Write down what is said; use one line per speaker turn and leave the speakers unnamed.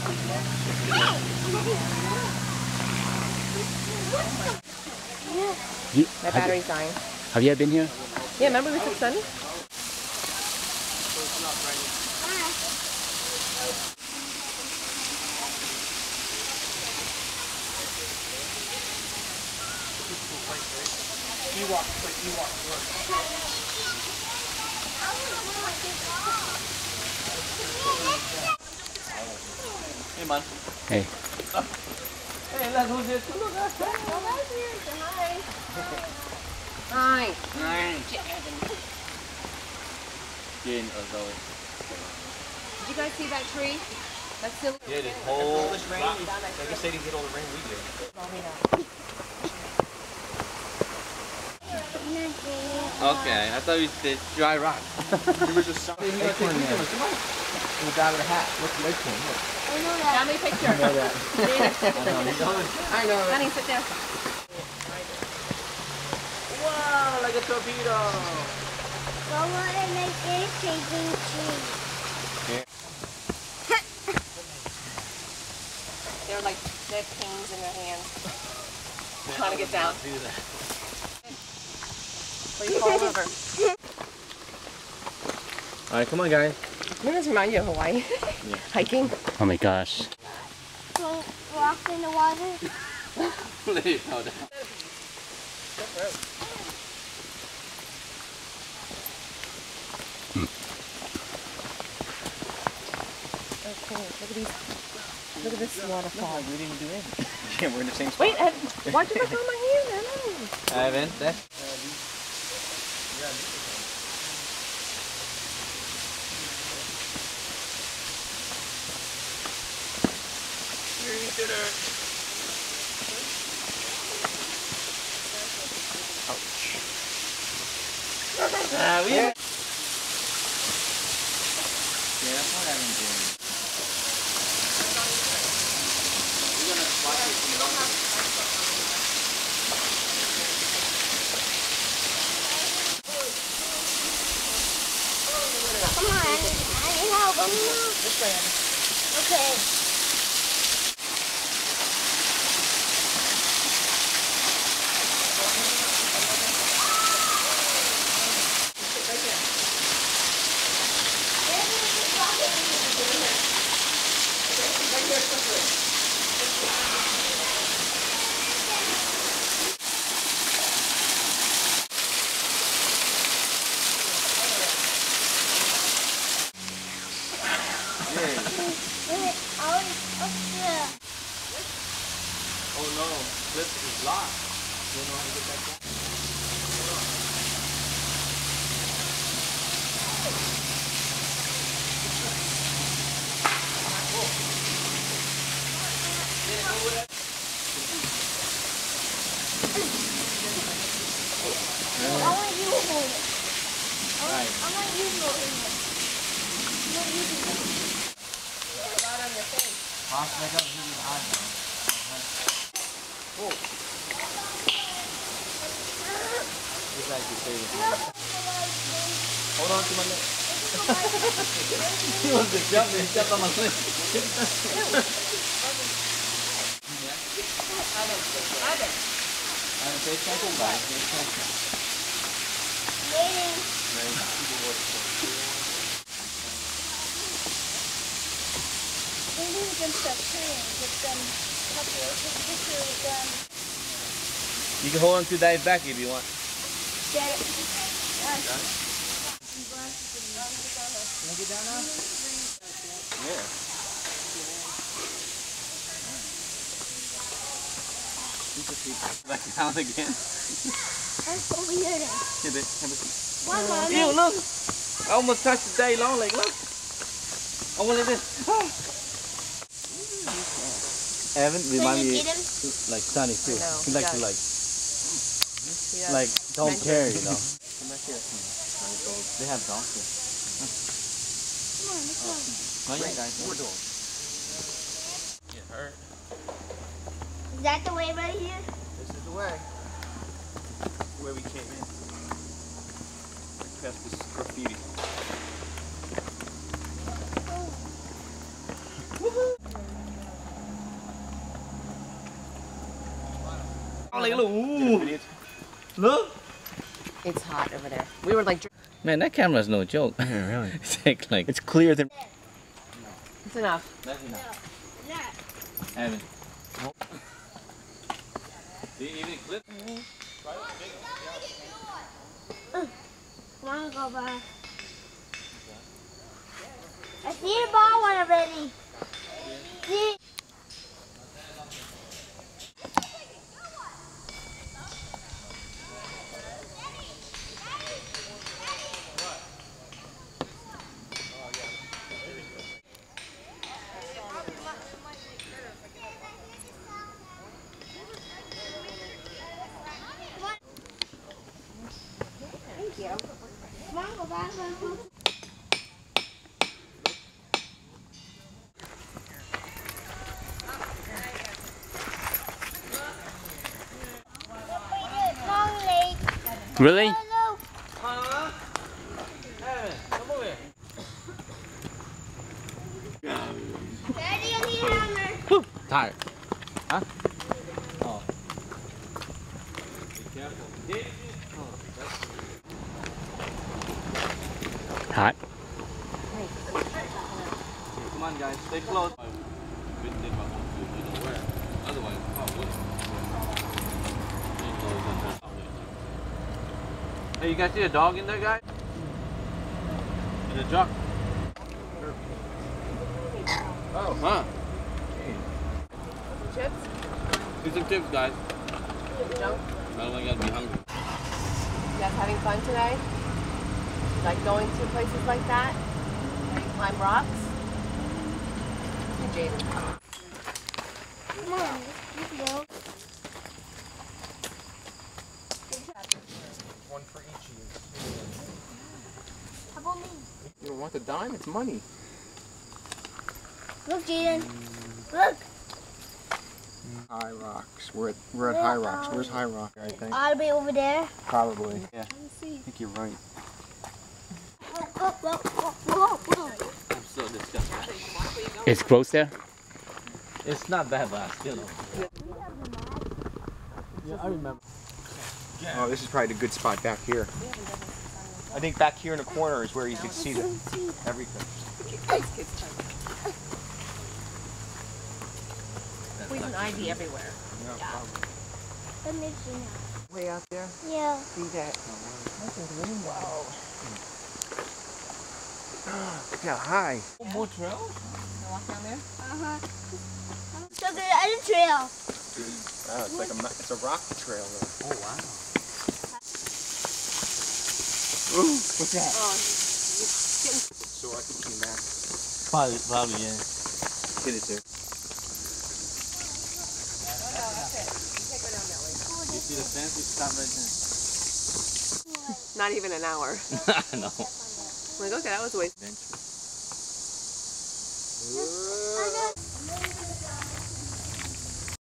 You,
My
have, you,
battery's dying.
have you ever been here?
Yeah, remember we took Sunny?
Hey, man.
Hey.
Hey, look who's here. Look,
Hi.
Jane or Zoe.
Did you guys see that tree? That's still.
Yeah, this whole rain. Like I said, he get all the rain we did. Okay, I thought you said dry rock.
It was just something.
Acorn man.
In the back of the hat. Look, acorn. Look.
Family picture.
I know that.
I know. Honey, sit down.
Wow, like a torpedo.
They're like, they have canes in their hands. Trying to get down.
Do that.
Or you fall over.
All right, come on, guys.
Doesn't this remind you of Hawaii? Yeah. Hiking?
Oh my gosh.
Walk in the water.
Let it fall.
Okay, look at these. Look at this waterfall.
We didn't do anything. Yeah, we're in the same spot.
Wait, Ed, why'd you look on my hand? I know.
Evan, that's. Ah, we yeah. Yeah, that's what I've been doing.
Come on, I need help. Okay.
Oh no, this is locked. You know how to get back down?
I want you to it. I want, it. I it.
Not on your face.
Pass back up, hit his eye now. It's like you say it. Hold on to my leg. he wants to jump and step on my leg.
Evan.
I'm very careful, guys. Very careful.
Waiting.
Very
Maybe we can start playing with them. Couple of picture with them.
Um, you can hold on to that back if you want.
Get it. Yes.
Yeah. Back down again.
That's so weird.
Here, babe. Have a seat.
One moment.
Ew, look. I almost touched the day long leg. Look. I want this. Evan remind
you
me
him?
like Sunny too.
I
He likes
he
to like
Yeah.
like don't
Mentor.
care, you know. Come back here. They have dogs here.
Come on, let's go.
Oh yeah, guys. We're dogs. Get hurt.
Is that the way right here?
This is the way. Where we came in. Past this graffiti. Like, look, ooh. Look.
It's hot over there. We were like,
Man, that camera's no joke.
Yeah, really.
Take like.
It's clear than.
it's enough.
That's enough.
Yeah.
Evan. See, even clip. Mm.
Wanna go back? I see the ball one already. See? Thank you. Come on, go back. Long leg.
Really?
Hello.
Huh? Evan, come over here.
Daddy, I need a hammer.
Tired. Huh? Oh. Be careful.
Hot.
On, close. Hey, you guys see a dog in there, guys? In the truck. Oh, huh?
Chips?
Do some tips, guys. I want you guys to be hungry.
You guys having fun today? Like going to places like that? Where you climb rocks? And Jaden.
Come on, you go.
One for each of you.
How about me?
You don't want the dime? It's money.
Look, Jaden. Look.
High Rocks. We're at we're at High Rocks. Where's um, High Rock? I think
I'll be over there.
probably. Yeah.
I think you're right.
Whoa, whoa, whoa, whoa, whoa.
I'm so disgusted.
It's gross there.
It's not bad, but I still don't.
Oh, this is probably the good spot back here. I think back here in the corner is where you can see the, everything.
Poison ivy everywhere.
Let me see.
Way out there.
Yeah.
See that? Wow. Look how high.
More trail?
Walk down there?
Uh-huh. So good at the trail.
Oh, it's like a it's a rock trail. Though.
Oh, wow.
Ooh, what's that?
Oh,
So I can see Max.
Probably, probably, yeah.
Hit it there.
You see the fence? You stop right there.
not even an hour.
no.
I'm like, okay, that was a waste.
Just